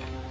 you